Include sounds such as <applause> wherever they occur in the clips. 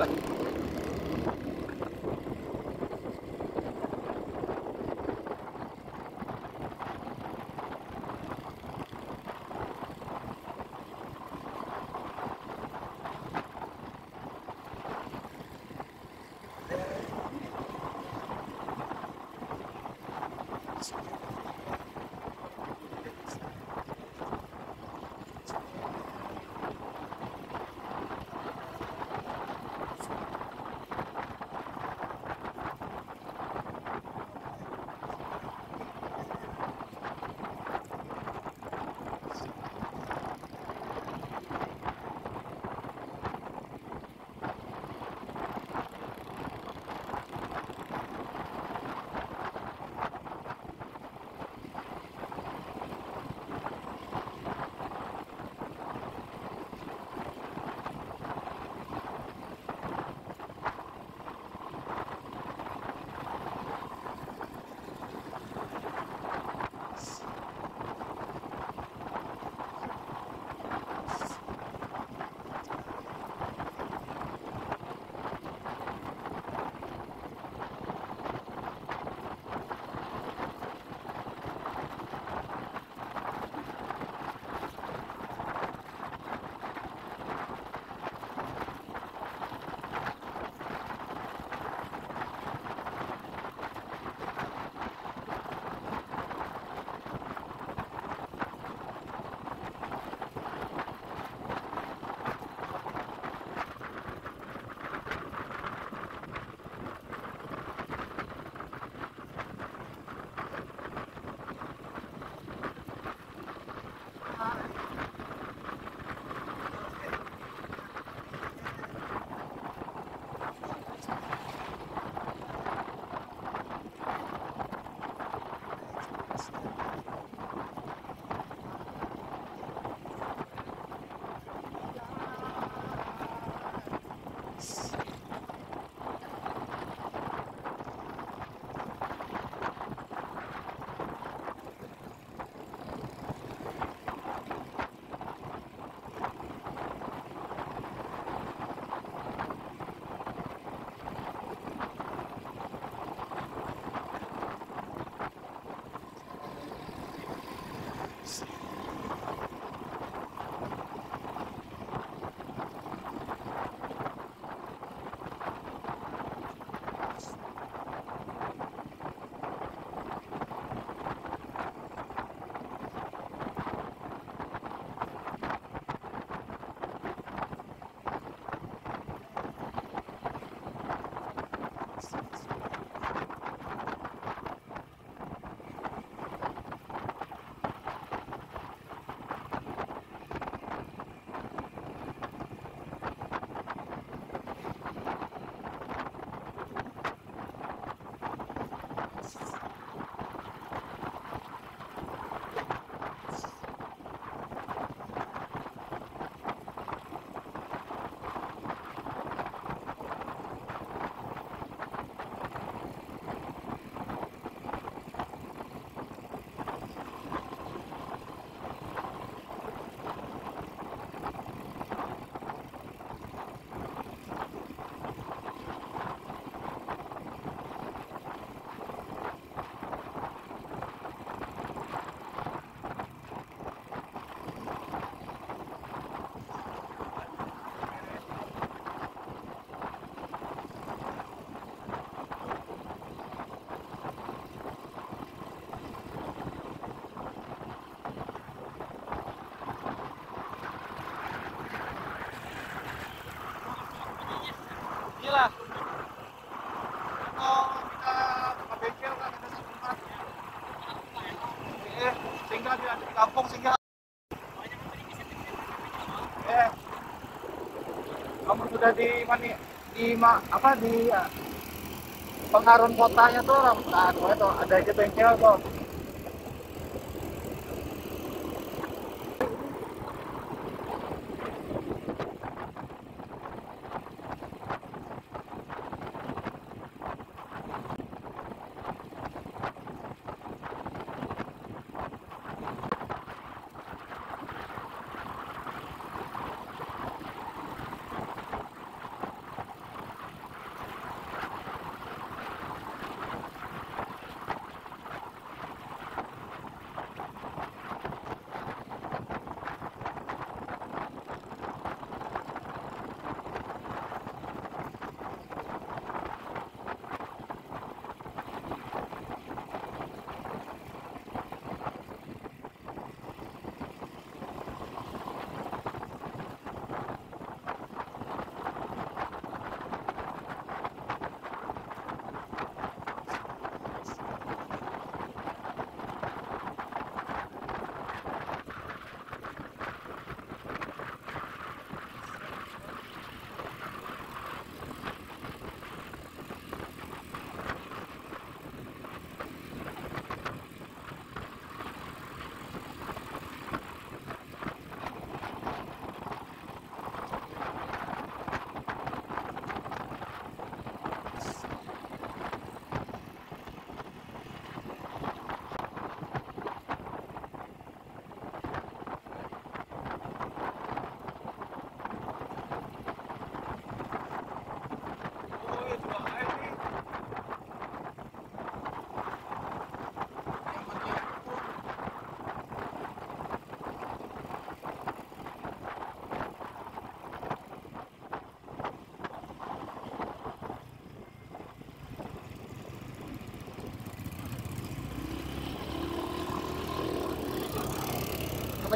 Yeah. Sudah di mana? Di ma, apa di ya, pengharun kotanya tuh rambutan. Oh, itu ada aja bengkel tuh.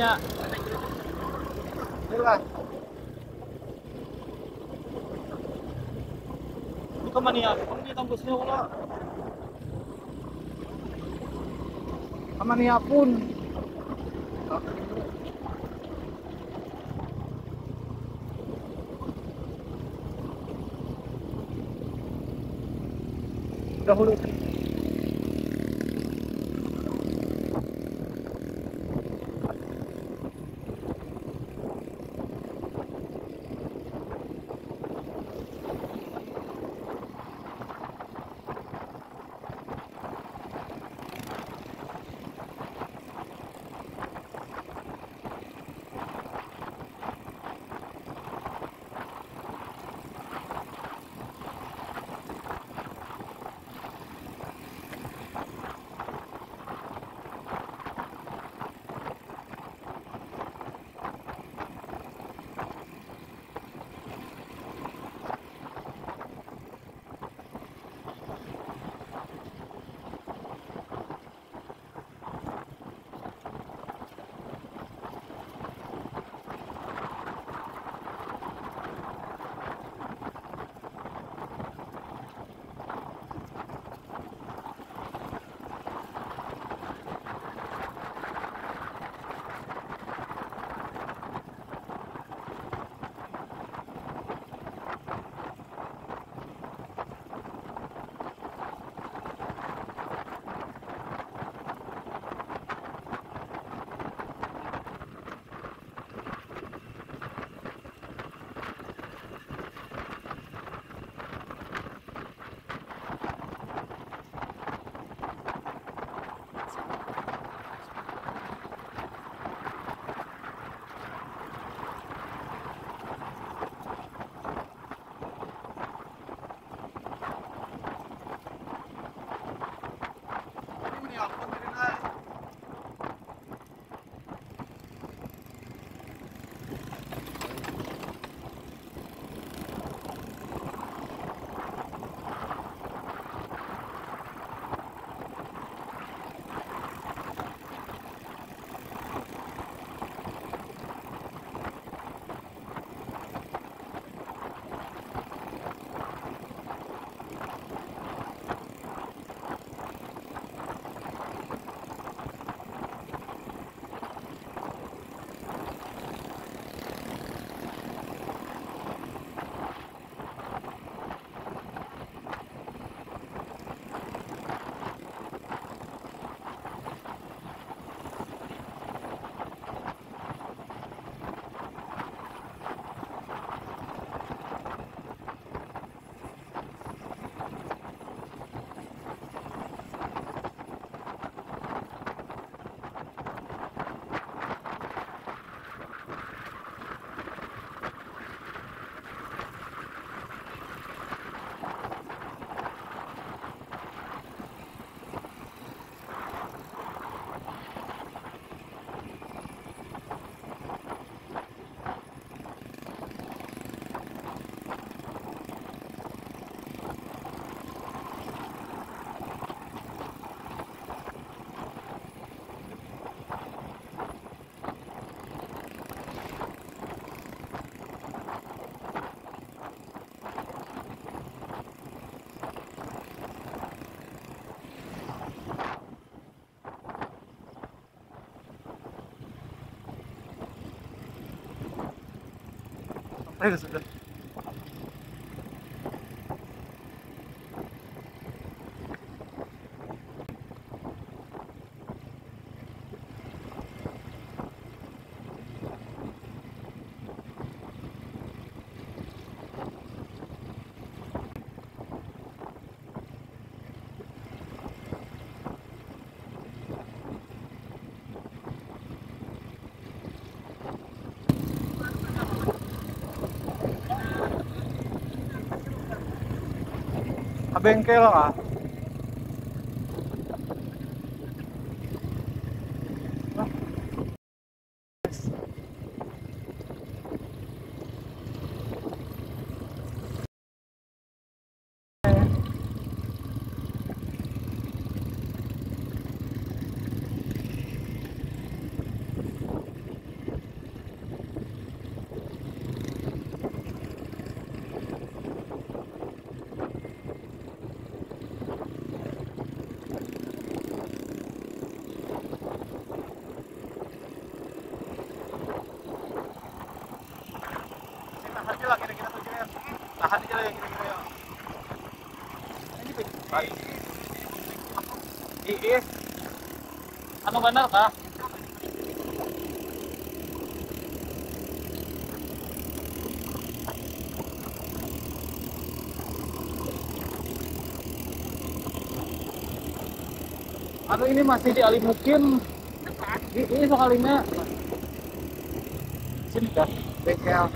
Nya. Inilah. Ito man niya. Kung hindi tanggus niya wala. Kaman niya pun. Dahulu. Ayo Bengkel ah. Anu benar kah anu ini masih di Alimukim ini, ini soalnya sini dah bengkel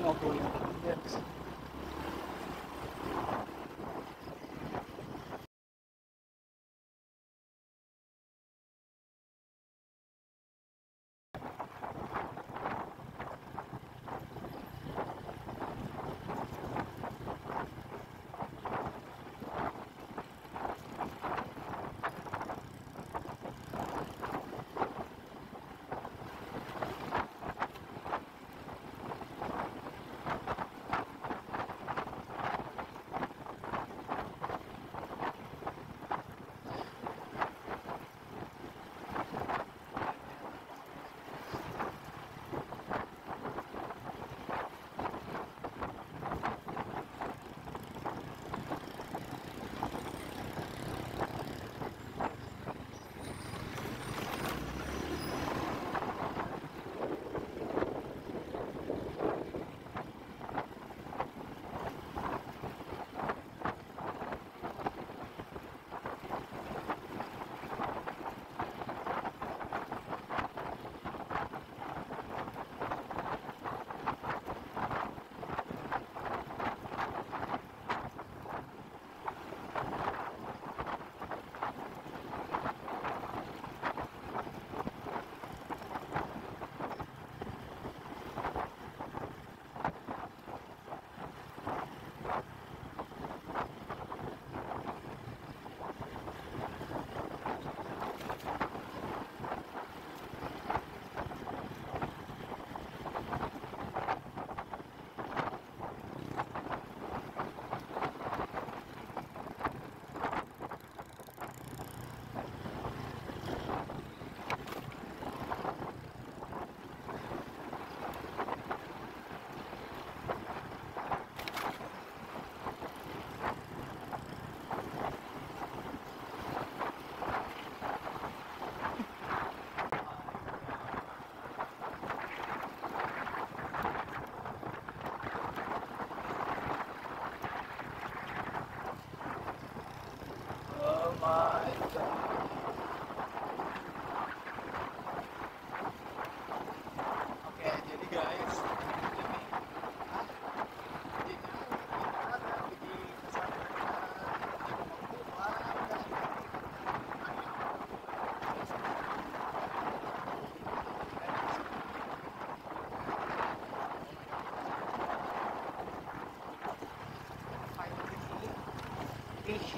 ada lagi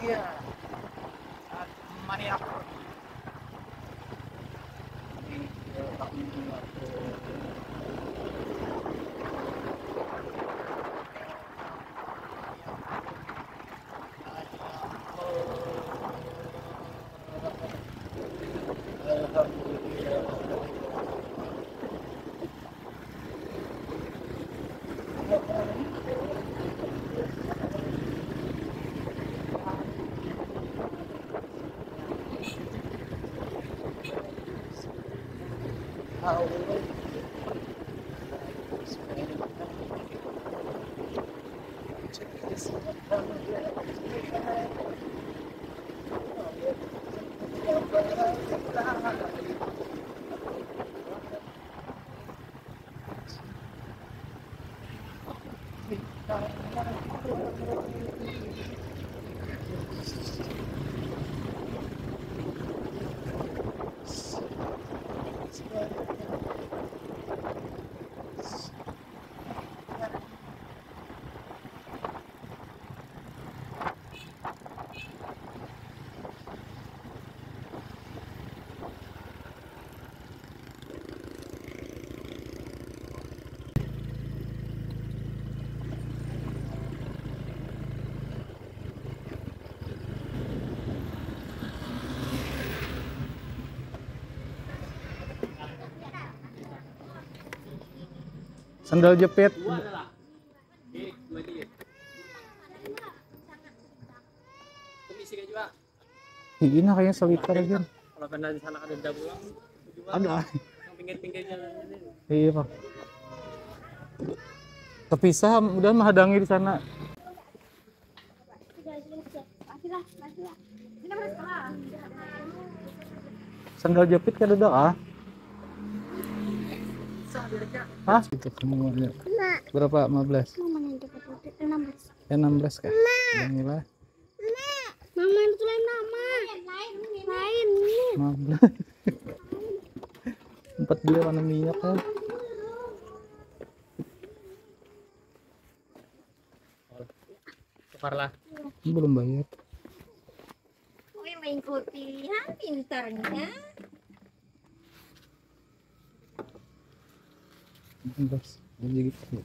Yeah. Sandal jepit. Komisi ka juga. Hindi na kayaknya salitar yun. Kalau pernah di sana ada dabu lang. Ada. Yang pinggir-pinggirnya ini. Iya pak. Terpisah, udah menghadangi di sana. Sandal jepit kan ada ah? Hah? Berapa? 15? Mama yang dapat putih 16. Ya 16 kak. Inilah Mama itu lain nama. Lain, lain. 15. Empat dia warna minyak kan. Tukar lah. Ini belum bayar. Wih, main pilihan pintarnya. 16.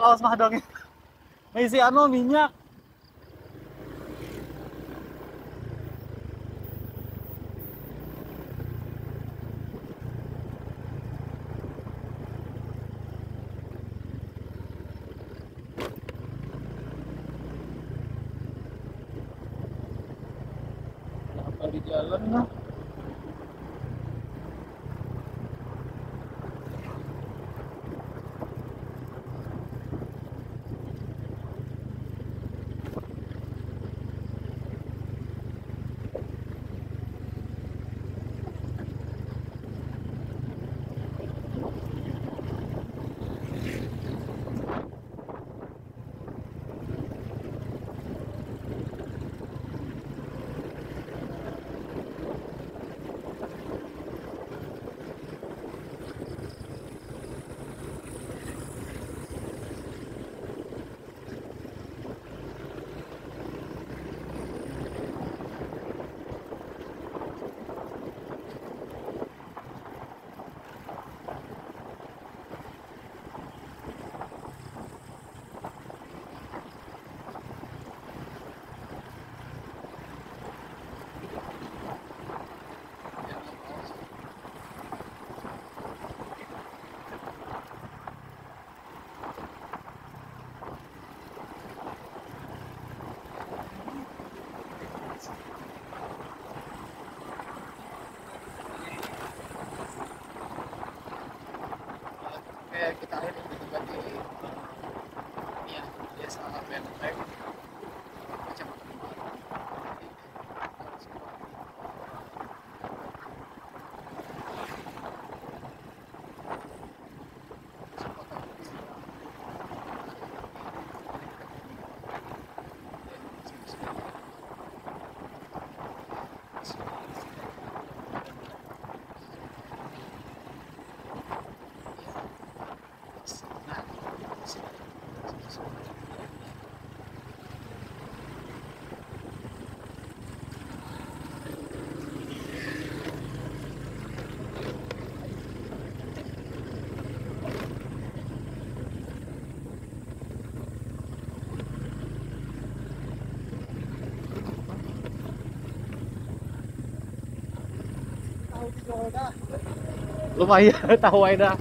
Malas mah dong. Isi anu minyak. Lumayan, <laughs> taway na.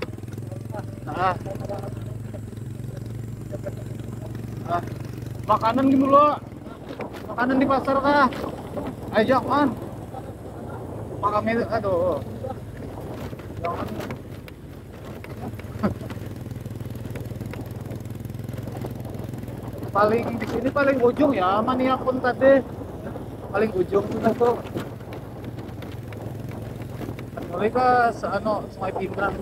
Ah. Ah. Makanan di mulu. Makanan di pasar kah? Ajak man. Makami aduh. Jangan. <laughs> paling di sini paling ujung ya mania pun tadi paling ujung kita tuh Uwi ka ah, sa ano, sa may pinlan.